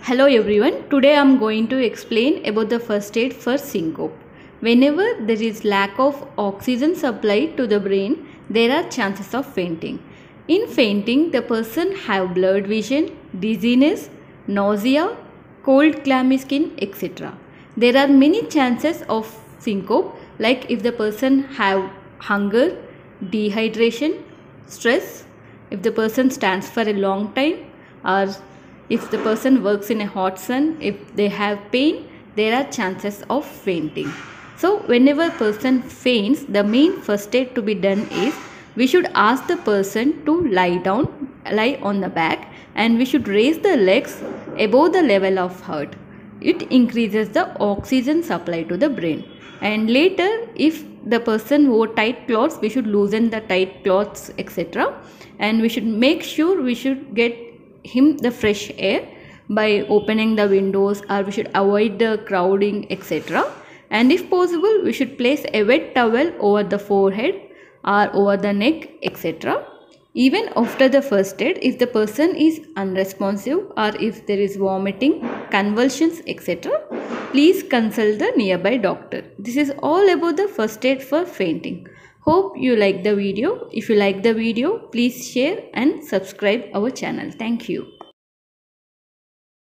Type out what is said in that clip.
Hello everyone. Today I am going to explain about the first aid for syncope. Whenever there is lack of oxygen supply to the brain, there are chances of fainting. In fainting, the person have blurred vision, dizziness, nausea, cold clammy skin, etc. There are many chances of syncope like if the person have hunger, dehydration, stress, if the person stands for a long time or if the person works in a hot sun, if they have pain, there are chances of fainting. So whenever person faints, the main first aid to be done is we should ask the person to lie down, lie on the back and we should raise the legs above the level of heart. It increases the oxygen supply to the brain. And later if the person wore tight clothes, we should loosen the tight clothes etc. And we should make sure we should get him the fresh air by opening the windows or we should avoid the crowding etc and if possible we should place a wet towel over the forehead or over the neck etc even after the first aid if the person is unresponsive or if there is vomiting convulsions etc please consult the nearby doctor. This is all about the first aid for fainting Hope you like the video. If you like the video, please share and subscribe our channel. Thank you.